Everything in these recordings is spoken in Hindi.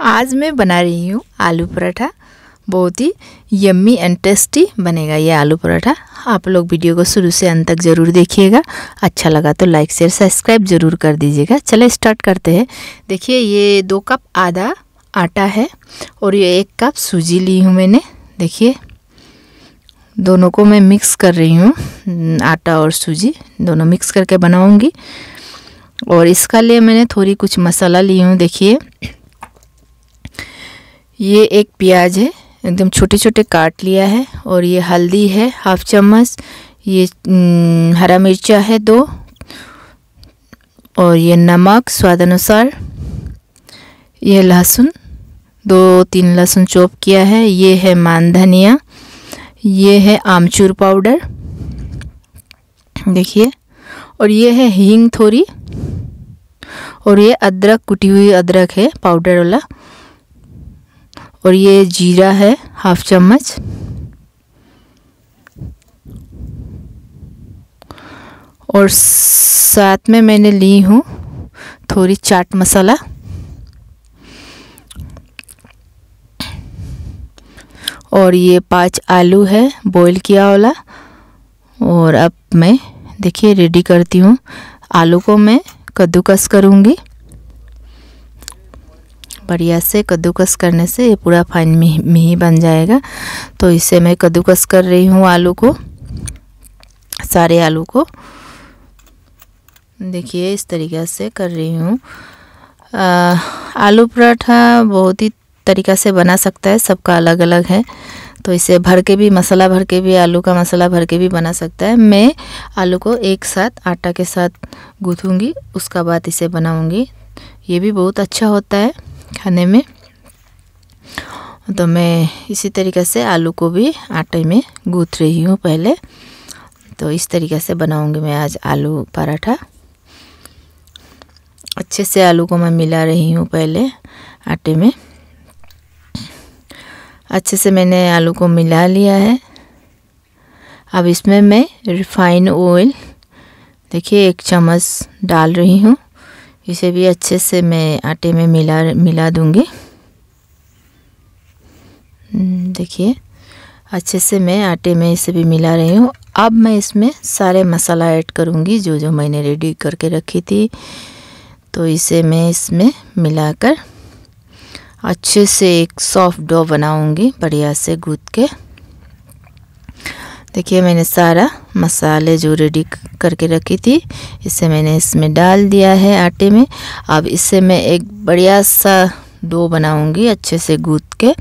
आज मैं बना रही हूँ आलू पराठा। बहुत ही यम्मी एंड टेस्टी बनेगा ये आलू पराठा। आप लोग वीडियो को शुरू से अंत तक ज़रूर देखिएगा। अच्छा लगा तो लाइक शेयर सब्सक्राइब ज़रूर कर दीजिएगा। चलो स्टार्ट करते हैं। देखिए, ये दो कप आधा आटा है और ये एक कप सूजी ली हूँ मैंने। देखिए, दोनों को मैं मिक्स कर रही हूँ। आटा और सूजी, दोनों मिक्स करके बनाऊँगी। और इसका लिए मैंने थोड़ी कुछ मसाला ली हूँ। देखिए ये एक प्याज है, एकदम छोटे छोटे काट लिया है और ये हल्दी है, हाफ़ चम्मच। ये हरा मिर्चा है दो और ये नमक स्वाद अनुसार ये लहसुन, दो तीन लहसुन चॉप किया है। ये है मान धनिया ये है आमचूर पाउडर, देखिए। और ये है हींग थोड़ी और ये अदरक, कुटी हुई अदरक है, पाउडर वाला। और ये जीरा है हाफ़ चम्मच। और साथ में मैंने ली हूँ थोड़ी चाट मसाला। और ये पाँच आलू है बॉईल किया वाला। और अब मैं, देखिए रेडी करती हूँ। आलू को मैं कद्दूकस करूँगी। बढ़िया से कद्दूकस करने से ये पूरा फाइन मिही बन जाएगा। तो इसे मैं कद्दूकस कर रही हूँ आलू को, सारे आलू को। देखिए, इस तरीक़े से कर रही हूँ। आलू पराठा बहुत ही तरीक़ा से बना सकता है, सबका अलग अलग है। तो इसे भर के भी, मसाला भर के भी, आलू का मसाला भर के भी बना सकता है। मैं आलू को एक साथ आटा के साथ गूँथूँगी, उसका बाद इसे बनाऊँगी। ये भी बहुत अच्छा होता है। खाने में। तो मैं इसी तरीके से आलू को भी आटे में गूँथ रही हूँ पहले। तो इस तरीके से बनाऊँगी मैं आज आलू पराठा। अच्छे से आलू को मैं मिला रही हूँ पहले आटे में। अच्छे से मैंने आलू को मिला लिया है। अब इसमें मैं रिफाइन ऑयल, देखिए एक चम्मच डाल रही हूँ। इसे भी अच्छे से मैं आटे में मिला मिला दूँगी। हम्म, देखिए अच्छे से मैं आटे में इसे भी मिला रही हूँ। अब मैं इसमें सारे मसाला ऐड करूँगी जो जो मैंने रेडी करके रखी थी। तो इसे मैं इसमें मिलाकर अच्छे से एक सॉफ्ट डो बनाऊँगी बढ़िया से गूँथ के। देखिए मैंने सारा मसाले जो रेडी करके रखी थी, इसे मैंने इसमें डाल दिया है आटे में। अब इससे मैं एक बढ़िया सा डो बनाऊँगी अच्छे से गूद के।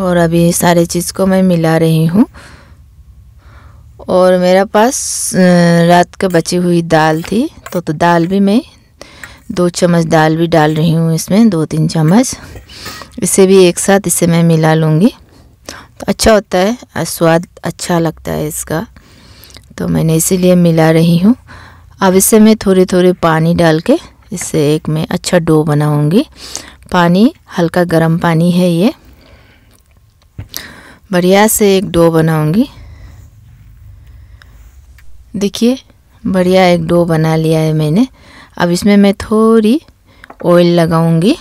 और अभी सारे चीज़ को मैं मिला रही हूँ। और मेरा पास रात का बची हुई दाल थी तो तो दाल भी मैं दो चम्मच दाल भी डाल रही हूँ इसमें, दो तीन चम्मच। इसे भी एक साथ इसे मैं मिला लूँगी। अच्छा होता है स्वाद अच्छा लगता है इसका। तो मैंने इसीलिए मिला रही हूँ। अब इसे मैं थोड़े थोड़े पानी डाल के इससे एक मैं अच्छा डो बनाऊँगी। पानी, हल्का गर्म पानी है ये। बढ़िया से एक डो बनाऊँगी। देखिए, बढ़िया एक डो बना लिया है मैंने। अब इसमें मैं थोड़ी ऑयल लगाऊँगी।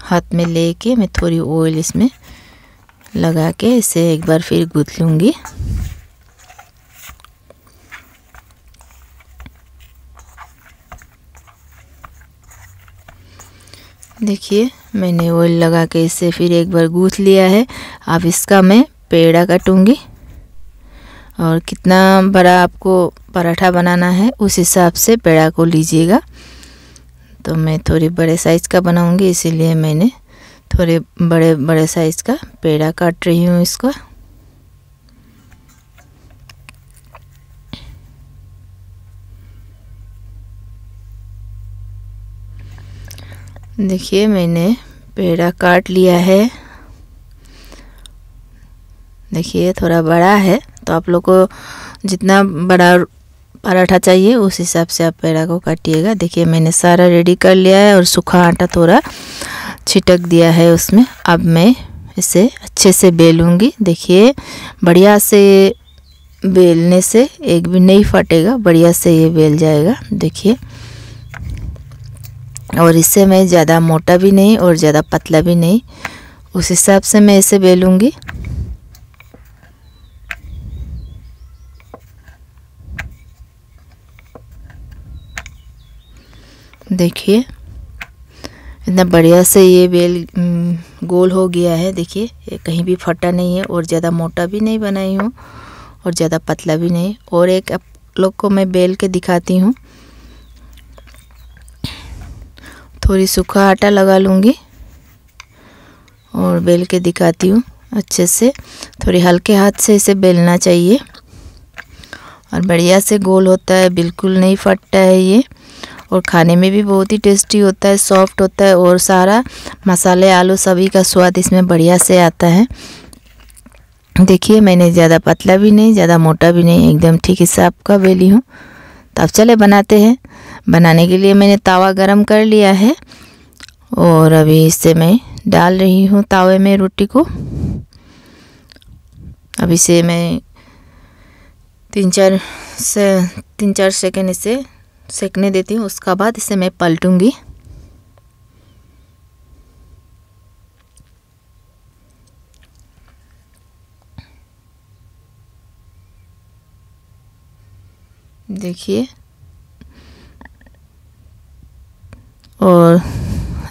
हाथ में लेके मैं थोड़ी ऑयल इसमें लगा के इसे एक बार फिर गूँथ लूँगी। देखिए, मैंने ऑयल लगा के इसे फिर एक बार गूँथ लिया है। अब इसका मैं पेड़ा काटूँगी। और कितना बड़ा आपको पराठा बनाना है, उस हिसाब से पेड़ा को लीजिएगा। तो मैं थोड़ी बड़े साइज़ का बनाऊँगी, इसीलिए मैंने थोड़े बड़े बड़े साइज़ का पेड़ा काट रही हूँ इसका। देखिए, मैंने पेड़ा काट लिया है। देखिए थोड़ा बड़ा है तो आप लोग को जितना बड़ा पराठा चाहिए, उस हिसाब से आप पेड़ा को काटिएगा। देखिए, मैंने सारा रेडी कर लिया है और सूखा आटा थोड़ा छिटक दिया है उसमें। अब मैं इसे अच्छे से बेलूँगी देखिए, बढ़िया से बेलने से एक भी नहीं फटेगा, बढ़िया से ये बेल जाएगा। देखिए, और इससे मैं ज़्यादा मोटा भी नहीं और ज़्यादा पतला भी नहीं। उस हिसाब से मैं इसे बेलूँगी। देखिए इतना बढ़िया से ये बेल गोल हो गया है। देखिए, ये कहीं भी फटा नहीं है और ज़्यादा मोटा भी नहीं बनाई हूँ और ज़्यादा पतला भी नहीं। और एक आप लोग को मैं बेल के दिखाती हूँ। थोड़ी सूखा आटा लगा लूँगी और बेल के दिखाती हूँ अच्छे से। थोड़ी हल्के हाथ से इसे बेलना चाहिए। और बढ़िया से गोल होता है, बिल्कुल नहीं फटता है ये। और खाने में भी बहुत ही टेस्टी होता है, सॉफ्ट होता है और सारा मसाले, आलू सभी का स्वाद इसमें बढ़िया से आता है। देखिए, मैंने ज़्यादा पतला भी नहीं, ज़्यादा मोटा भी नहीं, एकदम ठीक हिसाब का बेली हूँ। तो अब चले बनाते हैं। बनाने के लिए मैंने तावा गरम कर लिया है और अभी इससे मैं डाल रही हूँ तावे में रोटी को। अभी से मैं तीन चार से, तीन चार सेकेंड इसे सेकने देती हूँ, उसका बाद इसे मैं पलटूँगी। देखिए। और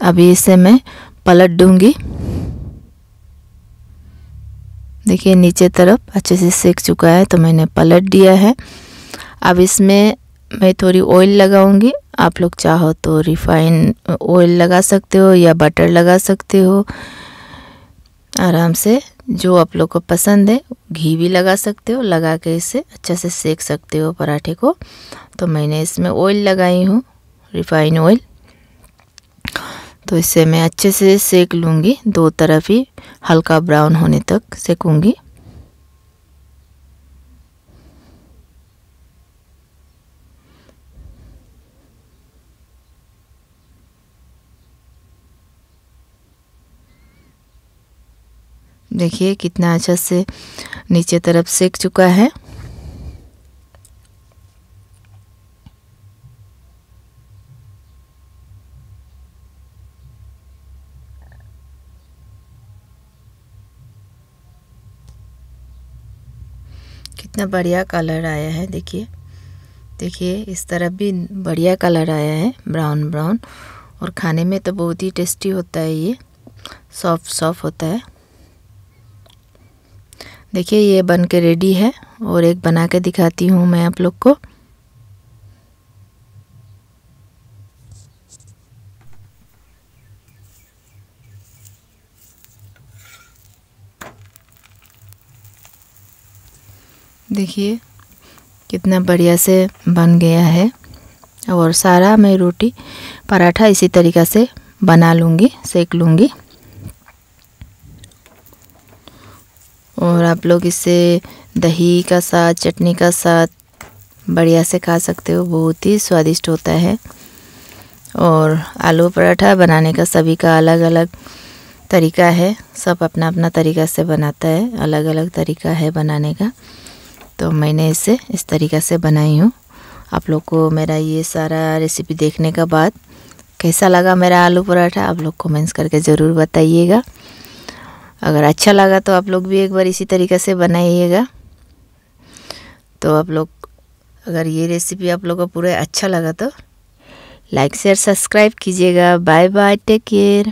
अभी इसे मैं पलट दूँगी। देखिए, नीचे तरफ़ अच्छे से सेक चुका है तो मैंने पलट दिया है। अब इसमें मैं थोड़ी ऑयल लगाऊँगी। आप लोग चाहो तो रिफाइन ऑयल लगा सकते हो या बटर लगा सकते हो। आराम से जो आप लोग को पसंद है, घी भी लगा सकते हो, लगा के इसे अच्छे से सेक सकते हो पराठे को। तो मैंने इसमें ऑयल लगाई हूँ रिफाइन ऑयल तो इसे मैं अच्छे से सेक लूँगी, दो तरफ़ ही हल्का ब्राउन होने तक सेकूँगी। देखिए कितना अच्छा से नीचे तरफ़ सेक चुका है। कितना बढ़िया कलर आया है, देखिए। देखिए, इस तरफ़ भी बढ़िया कलर आया है, ब्राउन ब्राउन। और खाने में तो बहुत ही टेस्टी होता है ये, सॉफ्ट सॉफ्ट होता है। देखिए, ये बन के रेडी है और एक बना के दिखाती हूँ मैं आप लोग को। देखिए, कितना बढ़िया से बन गया है और सारा मैं रोटी पराठा इसी तरीक़ा से बना लूँगी, सेक लूँगी। और आप लोग इसे दही का साथ, चटनी का साथ बढ़िया से खा सकते हो, बहुत ही स्वादिष्ट होता है। और आलू पराठा बनाने का सभी का अलग अलग तरीका है। सब अपना अपना तरीका से बनाता है अलग अलग तरीका है बनाने का। तो मैंने इसे इस तरीक़ा से बनाई हूँ। आप लोग को मेरा ये सारा रेसिपी देखने का बाद कैसा लगा मेरा आलू पराठा, आप लोग कमेंट्स करके ज़रूर बताइएगा। अगर अच्छा लगा तो आप लोग भी एक बार इसी तरीके से बनाइएगा। तो आप लोग, अगर ये रेसिपी आप लोग को पूरा अच्छा लगा तो लाइक शेयर सब्सक्राइब कीजिएगा। Bye bye take care